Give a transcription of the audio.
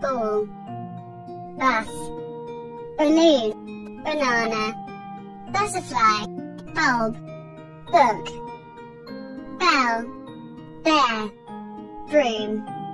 ball, bus, balloon, banana, butterfly, bulb, book, bell, bear, broom.